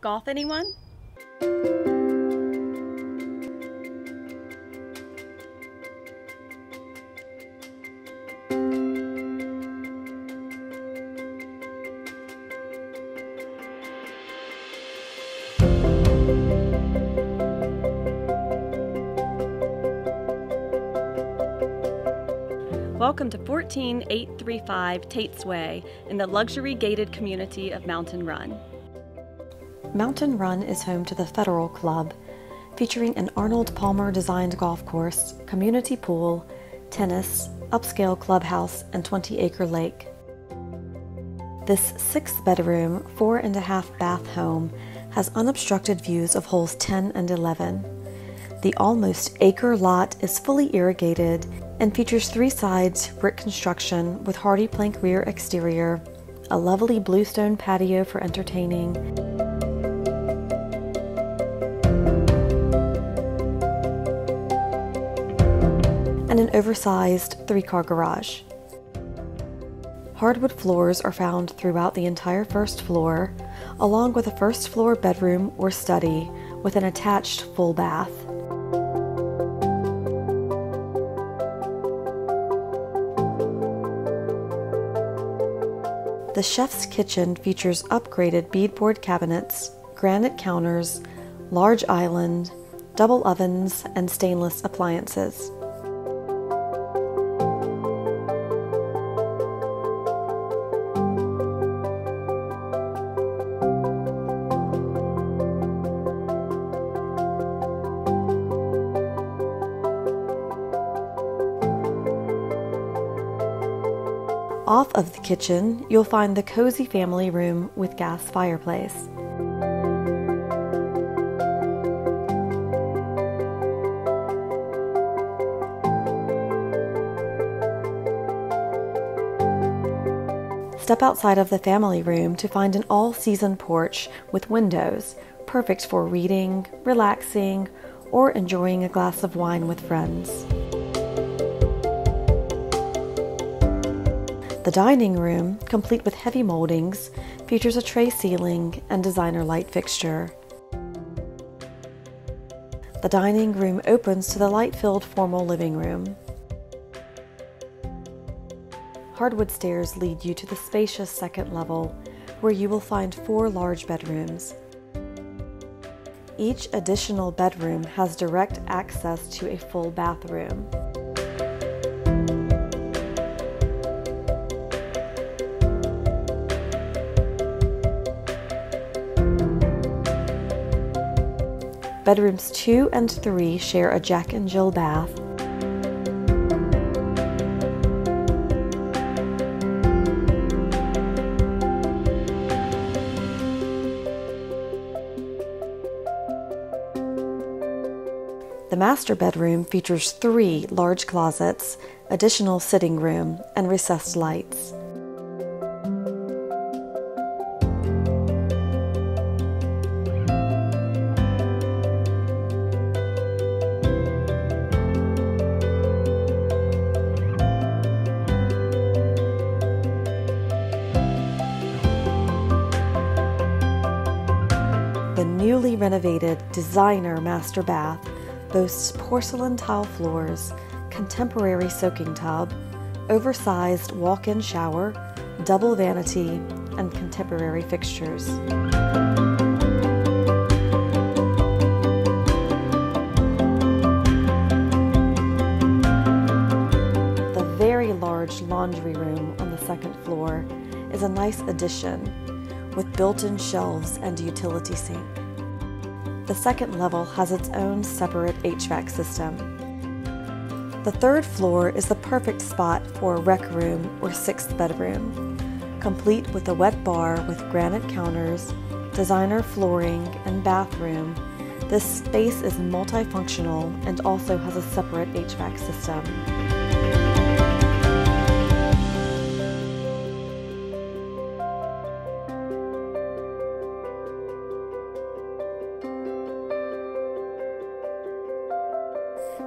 Golf anyone? Welcome to 14835 Tate's Way in the luxury gated community of Mountain Run. Mountain Run is home to the Federal Club, featuring an Arnold Palmer designed golf course, community pool, tennis, upscale clubhouse, and 20 acre lake. This six bedroom, four and a half bath home has unobstructed views of holes 10 and 11. The almost acre lot is fully irrigated and features three sides brick construction with Hardie plank rear exterior, a lovely bluestone patio for entertaining, and an oversized three car garage. Hardwood floors are found throughout the entire first floor, along with a first floor bedroom or study with an attached full bath. The chef's kitchen features upgraded beadboard cabinets, granite counters, large island, double ovens, and stainless appliances. Off of the kitchen, you'll find the cozy family room with gas fireplace. Step outside of the family room to find an all season porch with windows, perfect for reading, relaxing, or enjoying a glass of wine with friends. The dining room, complete with heavy moldings, features a tray ceiling and designer light fixture. The dining room opens to the light filled formal living room. Hardwood stairs lead you to the spacious second level, where you will find four large bedrooms. Each additional bedroom has direct access to a full bathroom. Bedrooms 2 and 3 share a Jack and Jill bath. The master bedroom features three large closets, additional sitting room, and recessed lights. Newly renovated designer master bath boasts porcelain tile floors, contemporary soaking tub, oversized walk in shower, double vanity, and contemporary fixtures. The very large laundry room on the second floor is a nice addition with built in shelves and utility sink. The second level has its own separate HVAC system. The third floor is the perfect spot for a rec room or sixth bedroom, complete with a wet bar with granite counters, designer flooring, and bathroom. This space is multifunctional and also has a separate HVAC system.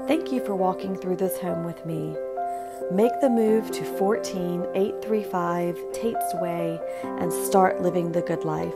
Thank you for walking through this home with me. Make the move to 14835 Tate's Way and start living the good life.